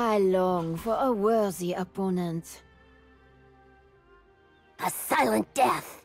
I long for a worthy opponent. A silent death!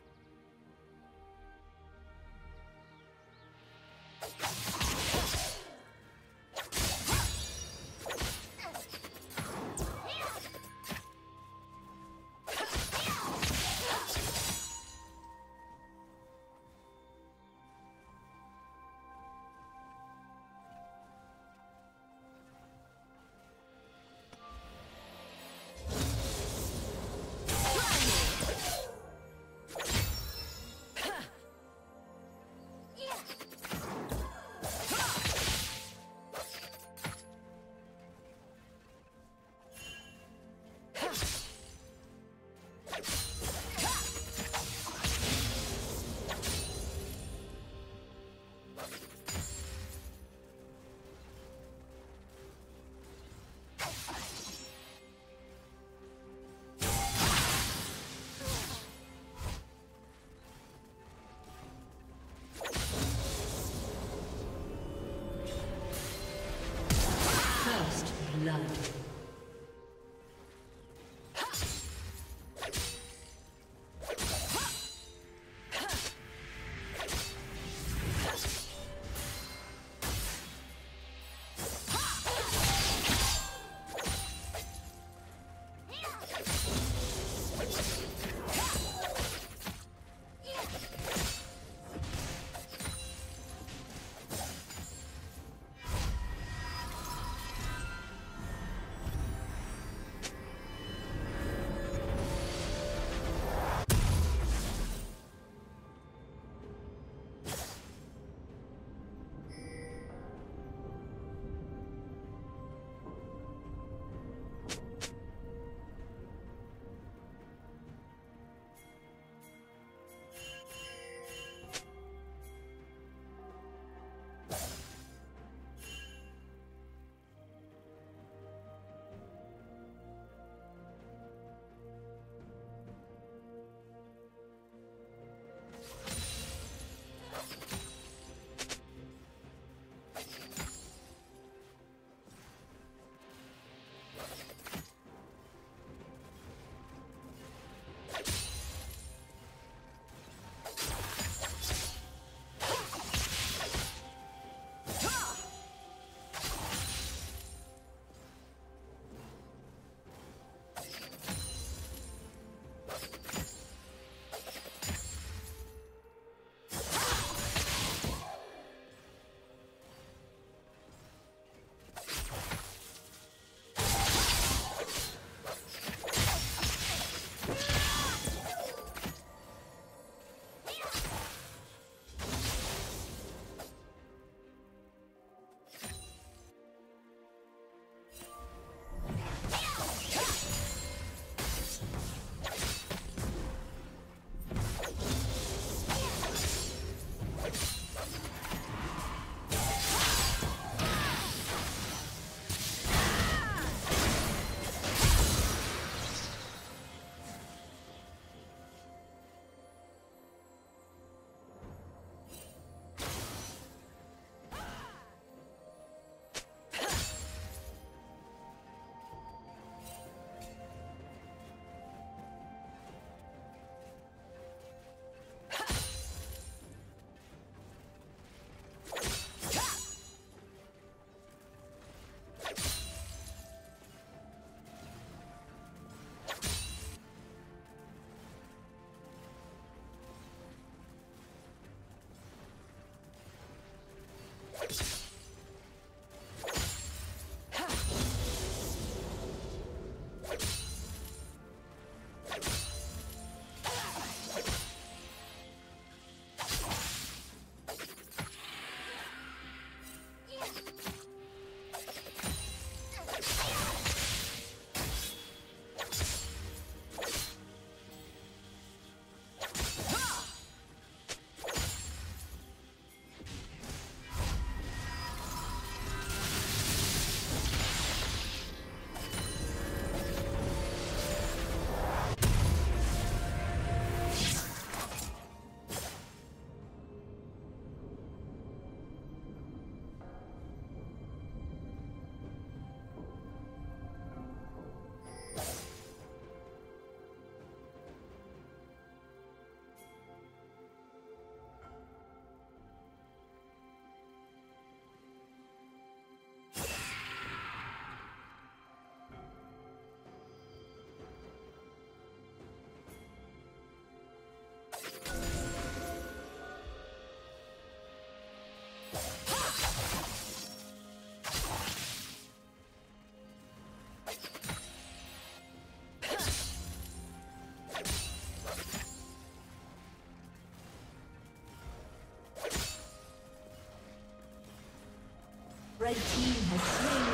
Red team has slain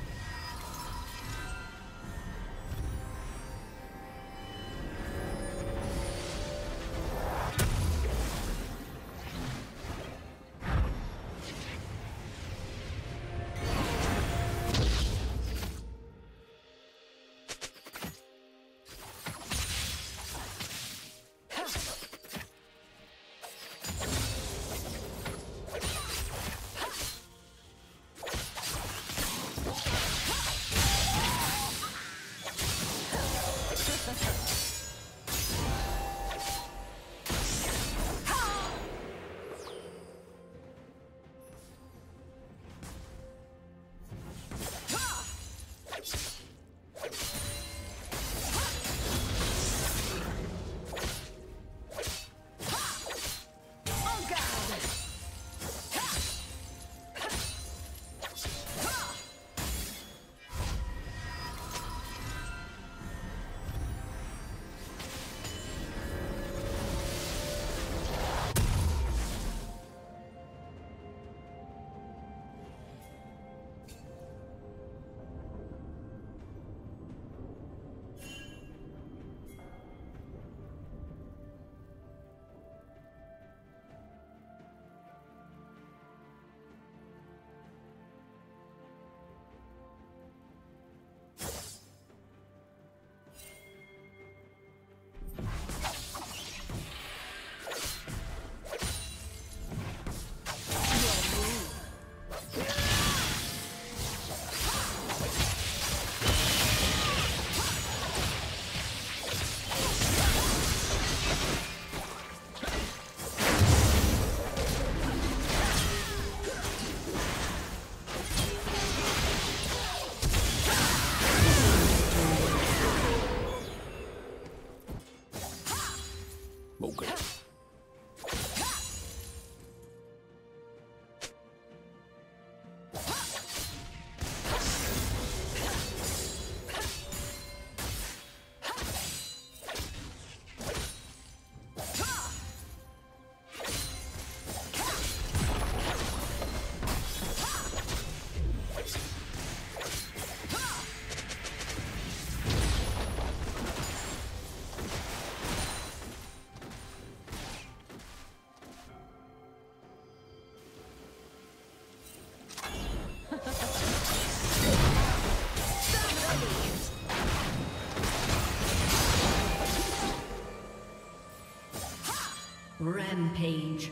Rampage.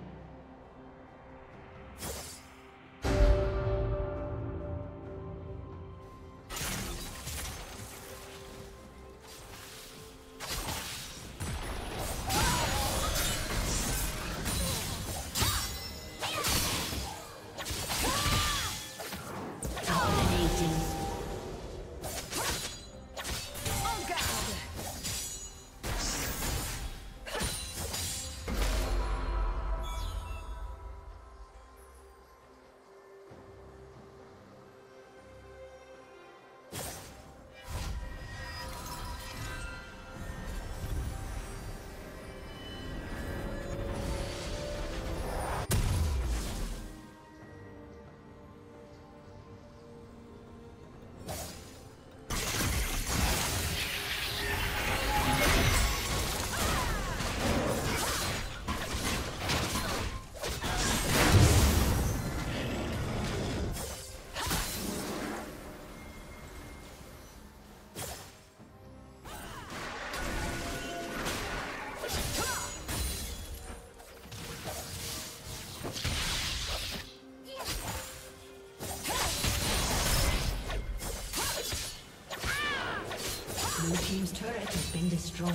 Been destroyed.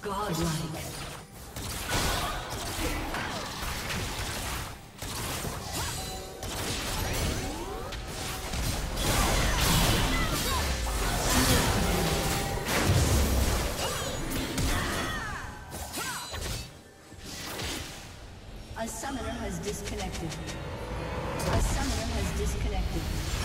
Godlike. A summoner has disconnected. A summoner has disconnected.